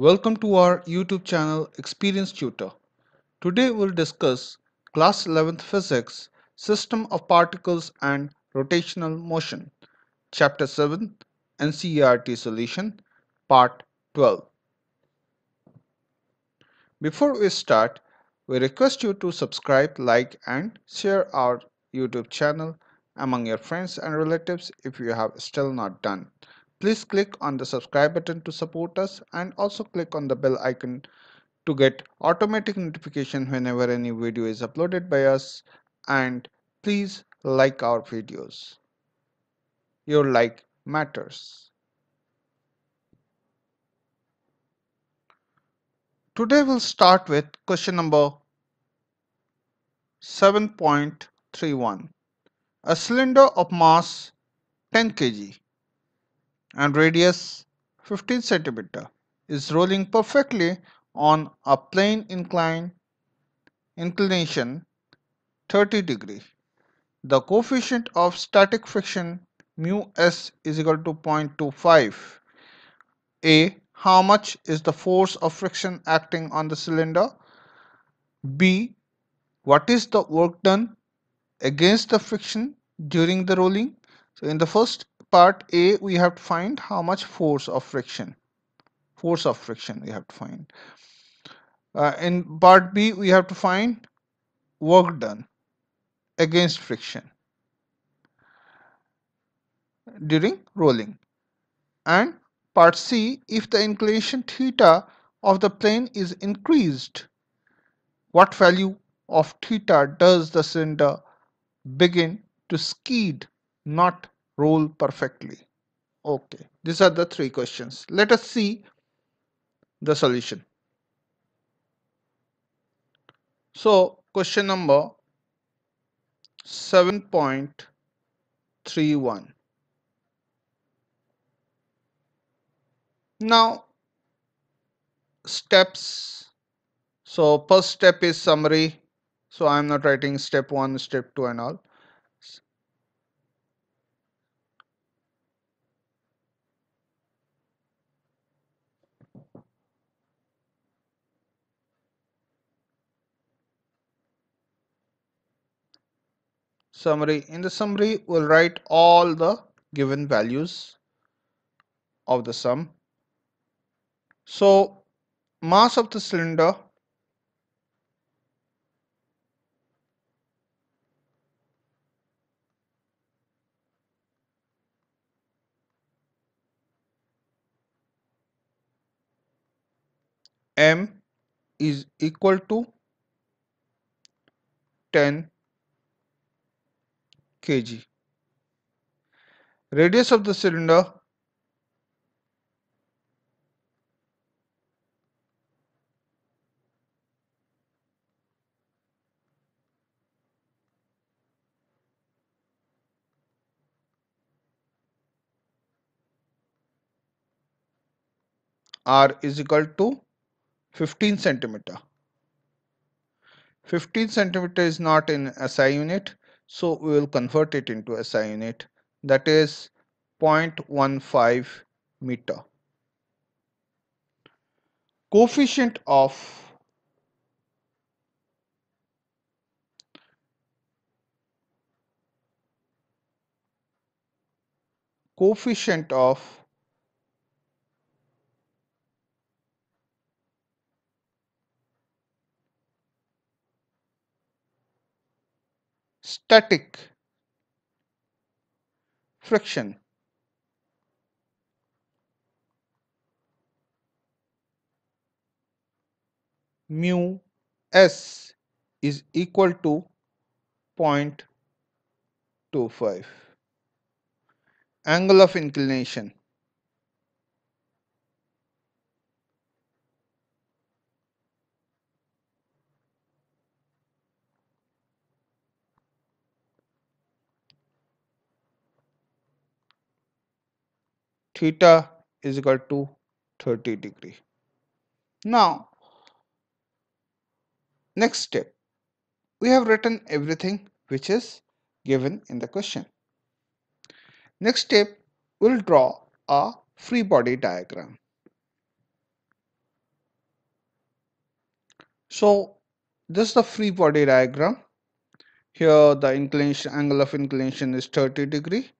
Welcome to our YouTube channel Experience Tutor. Today we'll discuss class 11th physics system of particles and rotational motion chapter 7 NCERT solution part 12. Before we start we request you to subscribe, like and share our YouTube channel among your friends and relatives if you have still not done. Please click on the subscribe button to support us and also click on the bell icon to get automatic notification whenever any video is uploaded by us and please like our videos. Your like matters. Today we'll start with question number 7.31. A cylinder of mass 10 kg and radius 15 centimeter is rolling perfectly on a plane incline inclination 30 degree. The coefficient of static friction mu s is equal to 0.25. A. How much is the force of friction acting on the cylinder? B. What is the work done against the friction during the rolling? So in the first part A we have to find how much force of friction. Force of friction we have to find. Uh, in part B we have to find work done against friction during rolling. And part C, if the inclination theta of the plane is increased, what value of theta does the cylinder begin to skid, not roll perfectly? Okay, these are the three questions. Let us see the solution. So, question number 7.31. Now, steps. So, first step is summary. So, I am not writing step 1, step 2 and all. Summary. In the summary, we'll write all the given values of the sum. So, mass of the cylinder m is equal to 10 kg. Radius of the cylinder r is equal to 15 centimeter. 15 centimeter is not in SI unit, so we will convert it into SI unit that is 0.15 meter. Coefficient of coefficient of static friction. Mu s is equal to 0.25 angle of inclination theta is equal to 30 degree. Now, next step, we have written everything which is given in the question. Next step, we'll draw a free body diagram. So this is the free body diagram. Here the inclination angle of inclination is 30 degree.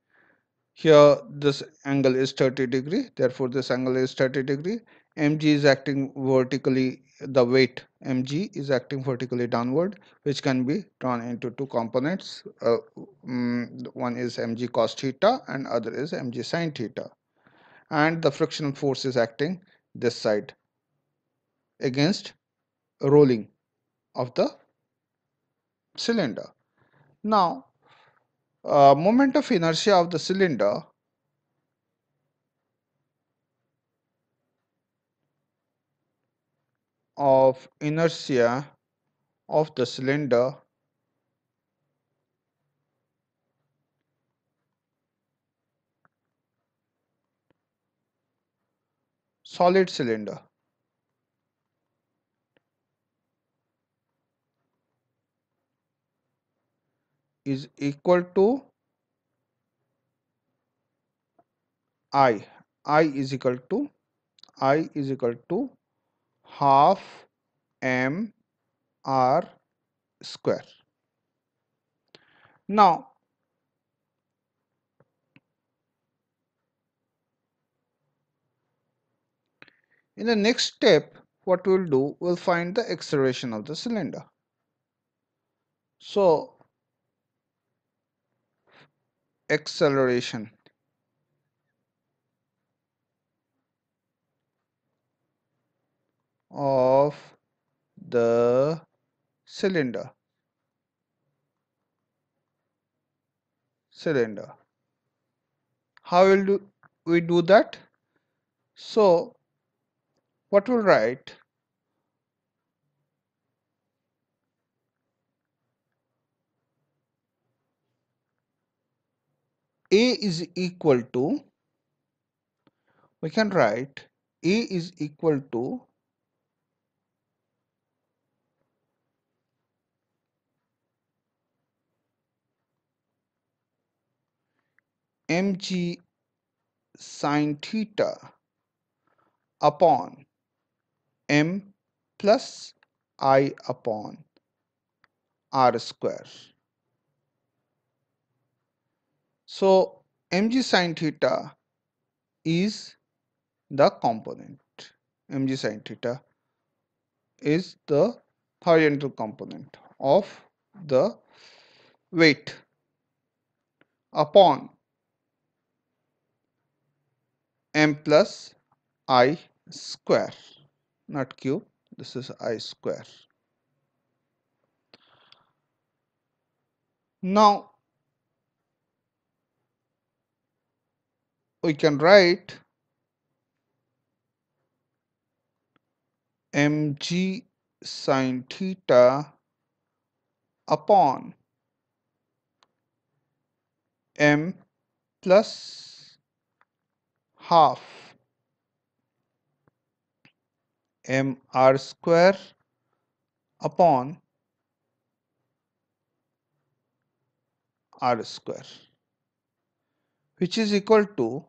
Here this angle is 30 degree. Therefore this angle is 30 degree. mg is acting vertically the weight mg is acting vertically downward which can be drawn into two components uh, um, one is mg cos theta and other is mg sin theta and the frictional force is acting this side against rolling of the cylinder now uh, moment of inertia of the cylinder. Of inertia of the cylinder. Solid cylinder is equal to I. I is equal to I is equal to half m r square. Now in the next step what we'll do we'll find the acceleration of the cylinder. So acceleration. Of the cylinder. Cylinder. How will do we do that? So what we'll write a is equal to we can write a is equal to mg sine theta upon m plus i upon r square. So mg sine theta is the component. mg sine theta is the horizontal component of the weight upon m plus i square not cube this is i square now we can write mg sine theta upon m plus half m r square upon r square which is equal to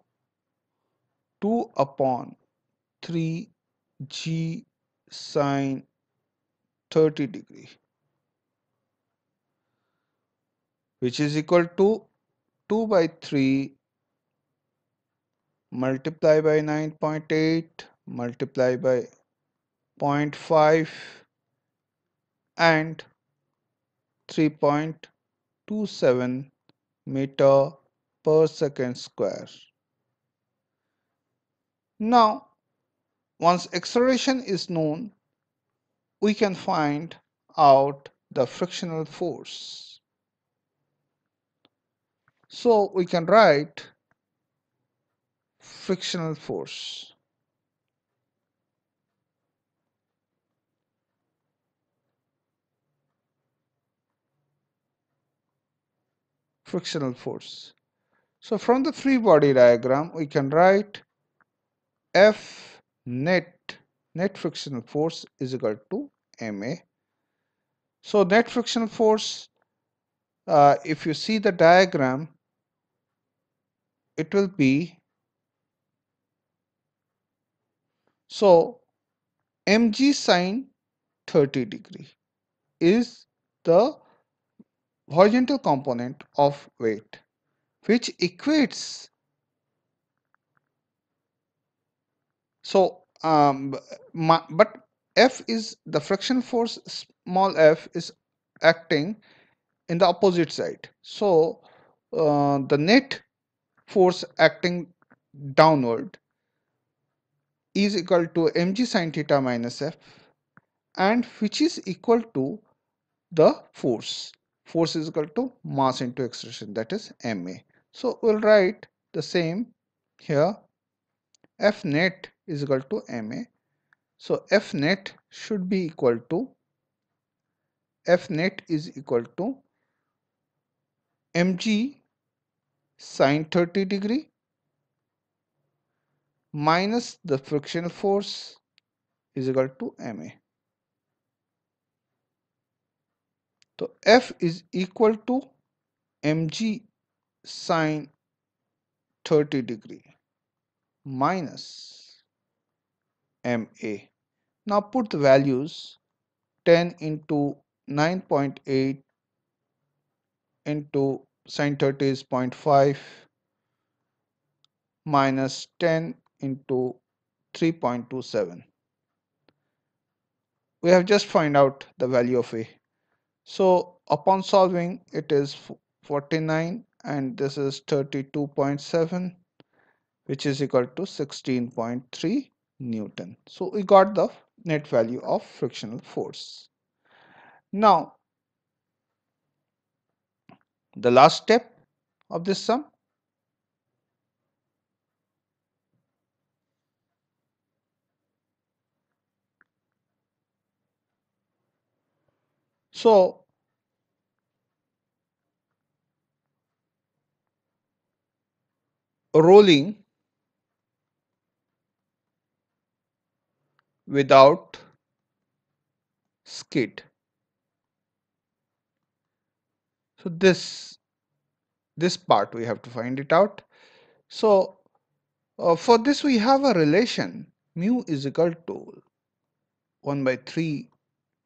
2 upon 3 g sine 30 degree which is equal to 2 by 3 multiply by 9.8 multiply by 0.5 and 3.27 meter per second square. Now, once acceleration is known, we can find out the frictional force. So we can write frictional force. Frictional force. So from the free body diagram, we can write F net, net frictional force is equal to MA. So net frictional force, uh, if you see the diagram, it will be so mg sine 30 degree is the horizontal component of weight which equates so um, but F is the friction force small f is acting in the opposite side so uh, the net force acting downward is equal to mg sine theta minus f and which is equal to the force. Force is equal to mass into acceleration that is ma. So we'll write the same here F net is equal to ma. So F net should be equal to F net is equal to mg sine 30 degree minus the frictional force is equal to ma. So F is equal to mg sine 30 degree minus MA. Now put the values 10 into 9.8 into sine 30 is 0.5 minus 10 into 3.27. We have just find out the value of A. So upon solving it is 49 and this is 32.7 which is equal to 16.3 Newton. So we got the net value of frictional force. Now the last step of this sum so rolling without skid. So this this part we have to find it out. So uh, for this we have a relation mu is equal to 1 by 3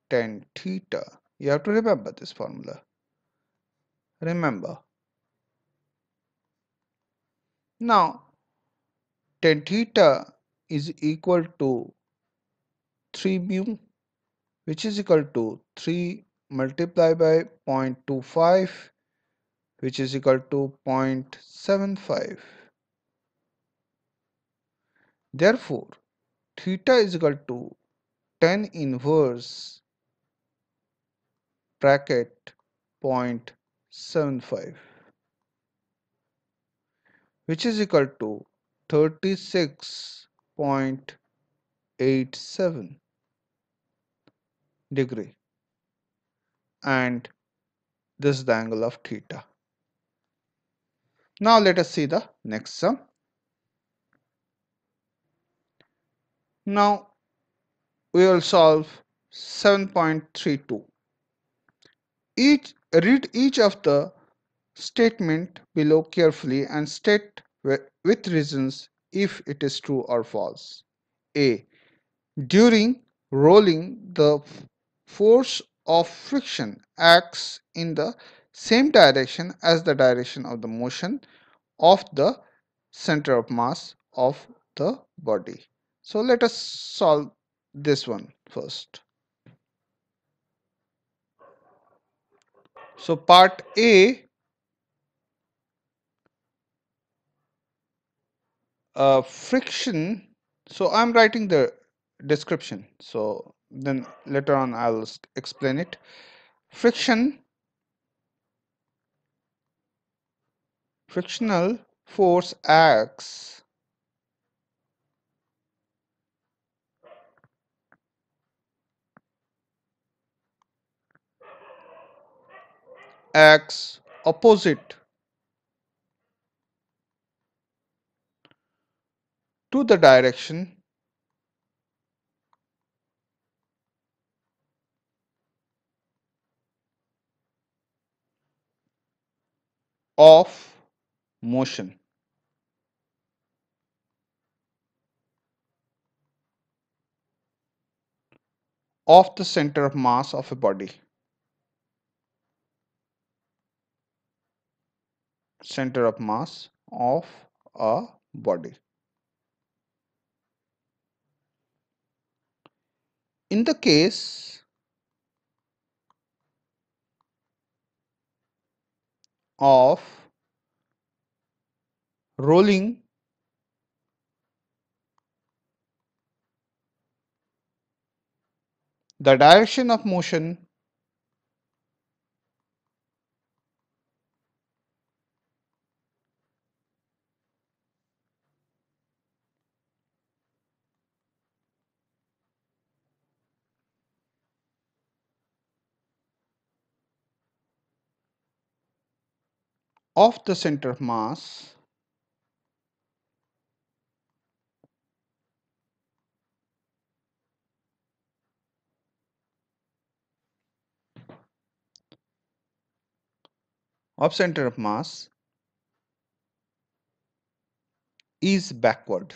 tan theta. You have to remember this formula. Remember. Now tan theta is equal to 3 mu which is equal to 3 multiplied by 0.25 which is equal to 0.75. Therefore, theta is equal to tan inverse bracket 0.75 which is equal to 36.87 degree and this is the angle of theta. Now let us see the next sum. Now we will solve 7.32. Each read each of the statement below carefully and state with reasons if it is true or false. A. During rolling the force of friction acts in the same direction as the direction of the motion of the center of mass of the body. So let us solve this one first. So part A uh, friction. So I'm writing the description. So then later on I'll explain it. Friction. Frictional force acts acts opposite to the direction of motion. of the center of mass of a body. Center of mass of a body. In the case of rolling the direction of motion of the center of mass of center of mass is backward.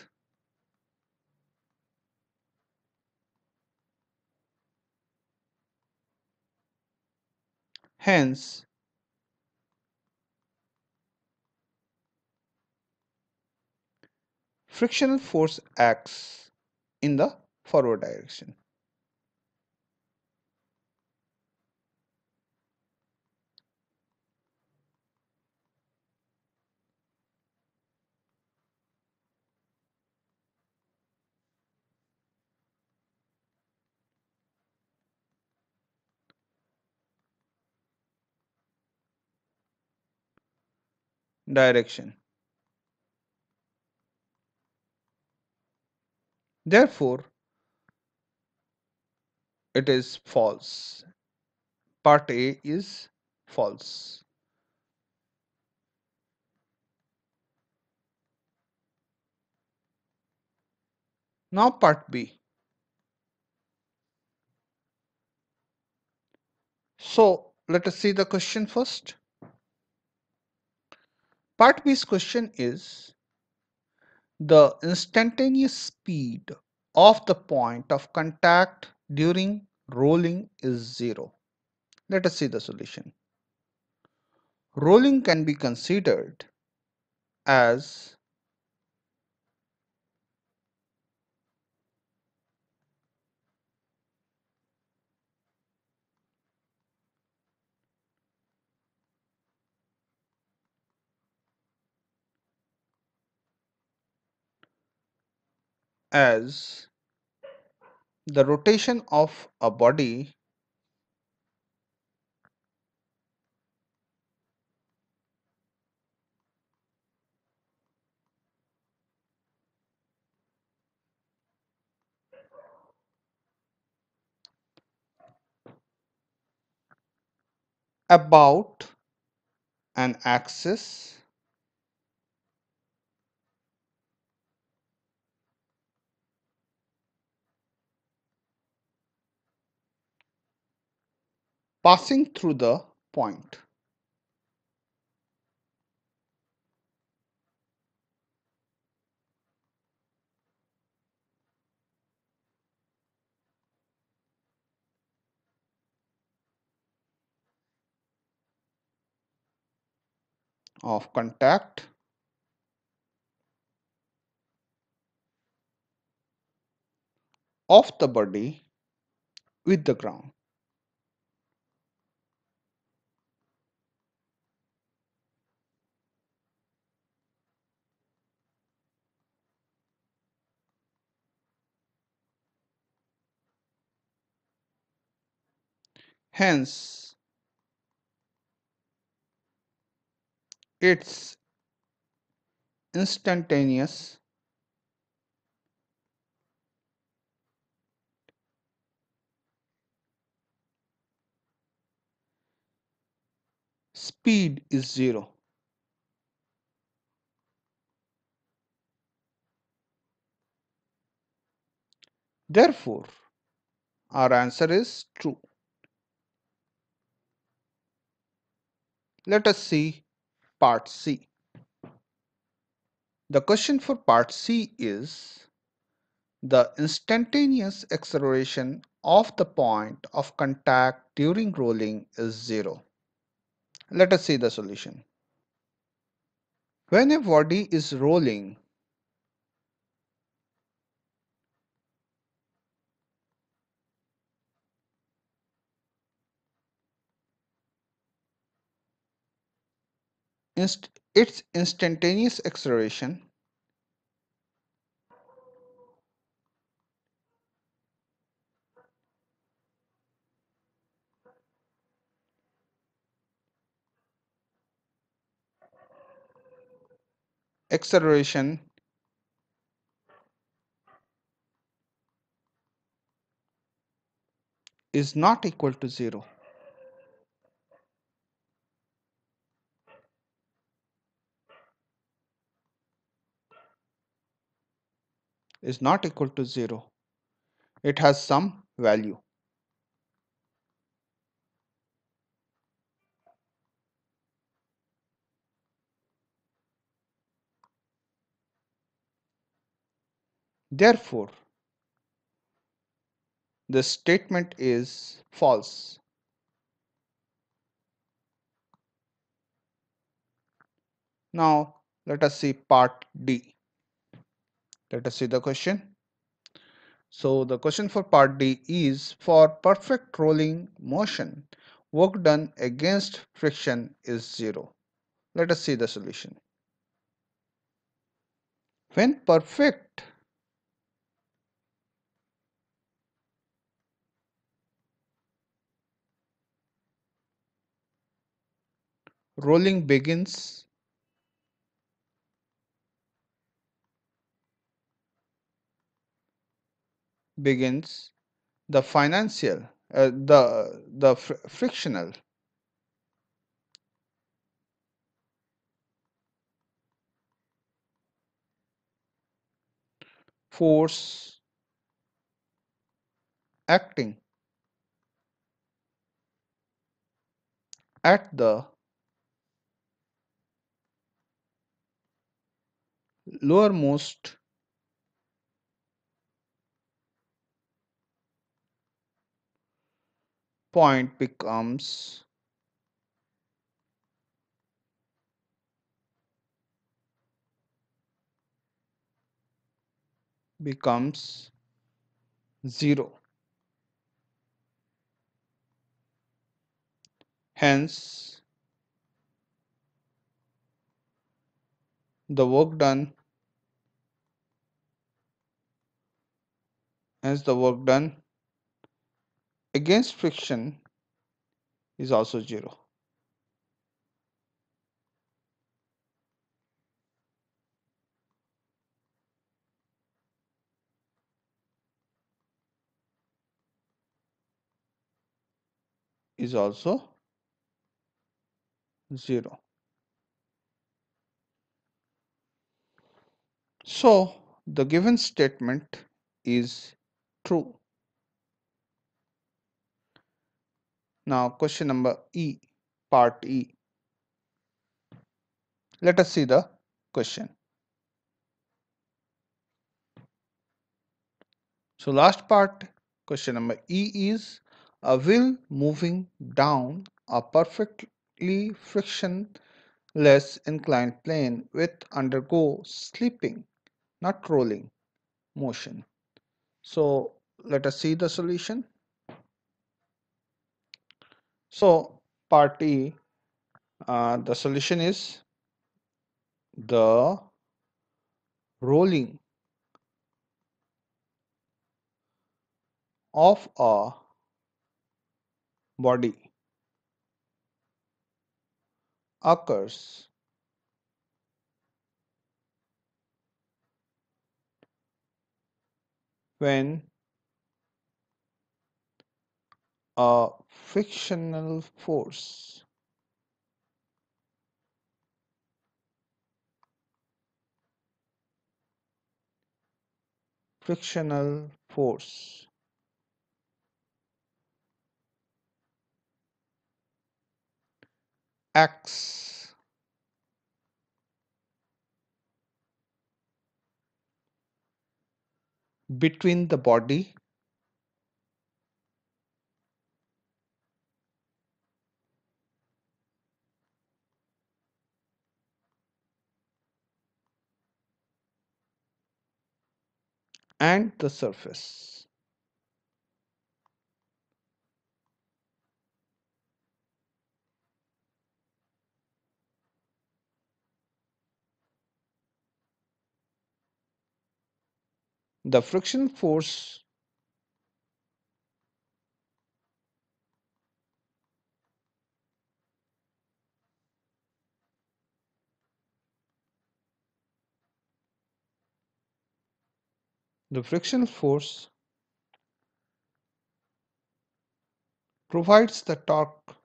Hence, frictional force acts in the forward direction. direction. Therefore, it is false. Part A is false. Now part B. So let us see the question first. Part B's question is the instantaneous speed of the point of contact during rolling is zero. Let us see the solution. Rolling can be considered as as the rotation of a body about an axis passing through the point. of contact of the body with the ground. Hence, its instantaneous speed is zero. Therefore, our answer is true. Let us see part C. The question for part C is the instantaneous acceleration of the point of contact during rolling is 0. Let us see the solution. When a body is rolling, inst its instantaneous acceleration acceleration is not equal to 0. Is not equal to 0. It has some value. Therefore, the statement is false. Now, let us see part D. Let us see the question. So, the question for part D is for perfect rolling motion, work done against friction is 0. Let us see the solution. When perfect rolling begins begins the financial uh, the the fr frictional. Force acting at the lowermost point becomes becomes 0 hence the work done hence the work done against friction is also 0 is also 0 so the given statement is true now question number e part e. Let us see the question. So last part question number e is a wheel moving down a perfectly frictionless inclined plane with undergo slipping not rolling motion. So let us see the solution so part e uh, the solution is the rolling of a body occurs when a frictional force. Frictional force. Acts. Between the body and the surface. The friction force the friction force provides the torque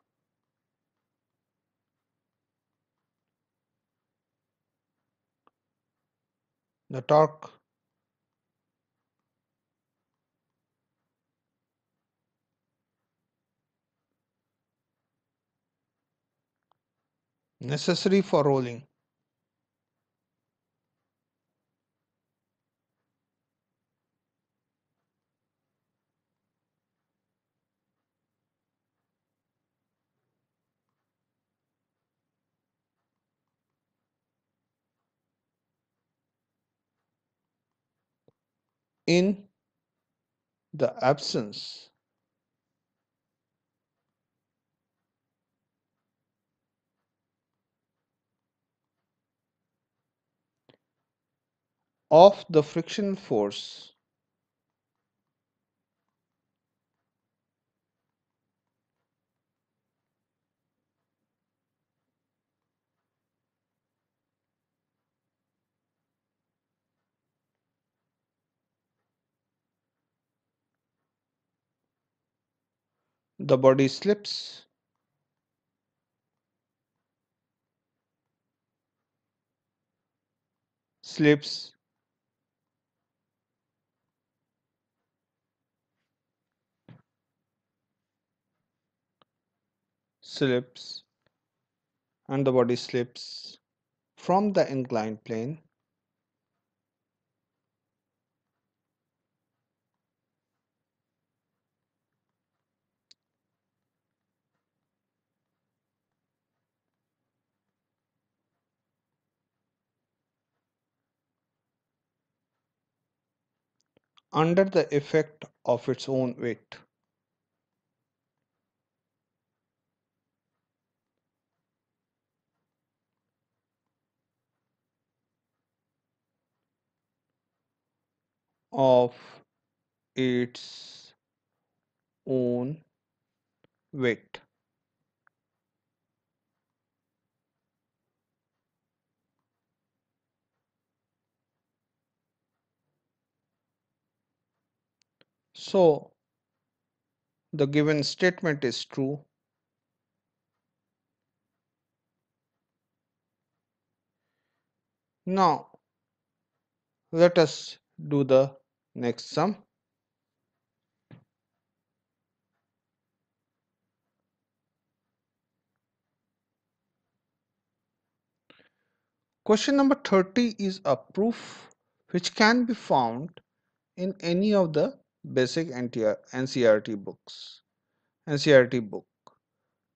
the torque necessary for rolling. In the absence of the friction force the body slips. Slips. Slips. And the body slips from the inclined plane under the effect of its own weight. of its own weight. So the given statement is true. Now let us do the next sum. Question number 30 is a proof which can be found in any of the basic NCERT books, NCERT book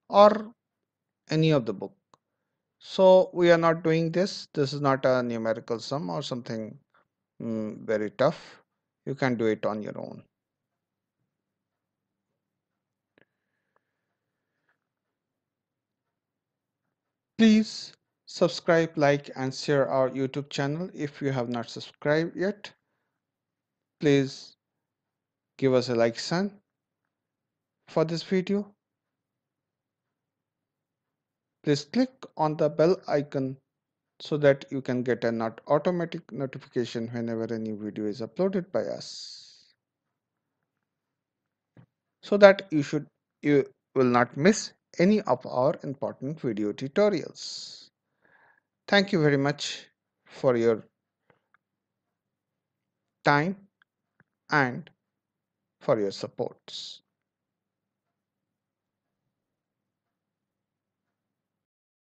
or any of the book. So we are not doing this. This is not a numerical sum or something mm, very tough. You can do it on your own. Please subscribe, like and share our YouTube channel if you have not subscribed yet. Please give us a like sign for this video. Please click on the bell icon so that you can get an automatic notification whenever a new video is uploaded by us. So that you should you will not miss any of our important video tutorials. Thank you very much for your time and for your supports.